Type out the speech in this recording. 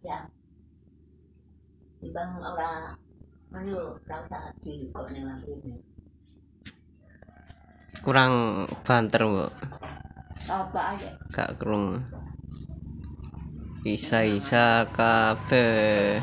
ya. Ibang ora Ayo, tahu tak di kok nih ini. kurang banter bu Apa aja? gak kerung isa isa kabeh